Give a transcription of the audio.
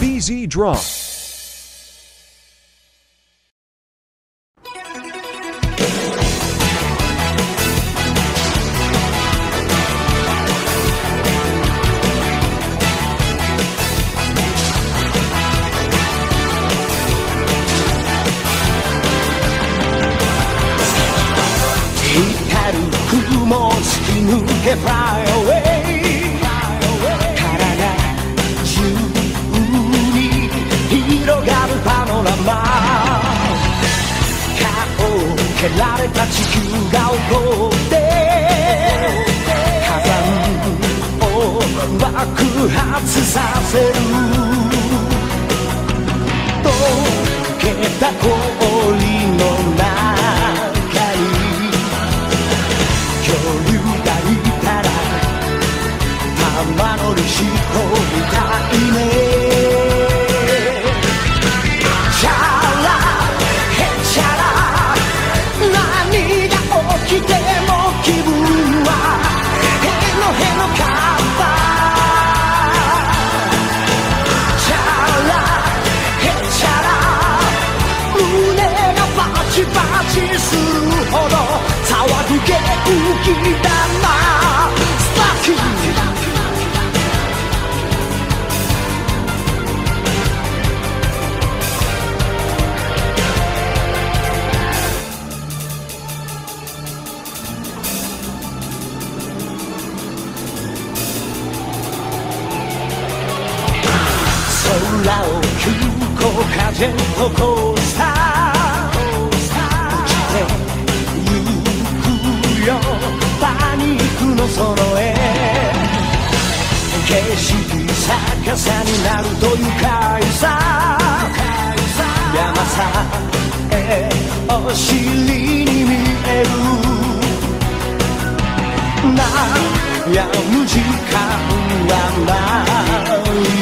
BZ Draw. けられた地球が怒って火山を爆発させる。降下ジェットコースター。落ちてゆくよパニックのその絵景色逆さになるというかいさ山さえお尻に見える。悩む時間はない。